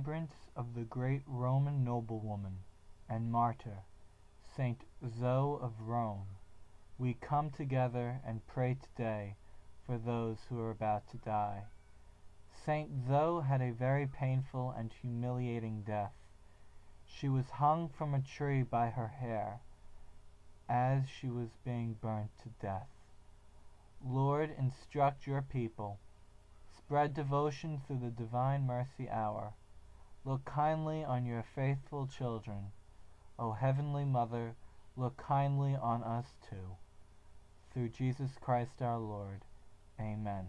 remembrance of the great Roman noblewoman and martyr, St. Zoe of Rome, we come together and pray today for those who are about to die. St. Zoe had a very painful and humiliating death. She was hung from a tree by her hair as she was being burnt to death. Lord, instruct your people. Spread devotion through the Divine Mercy Hour. Look kindly on your faithful children. O Heavenly Mother, look kindly on us too. Through Jesus Christ our Lord. Amen.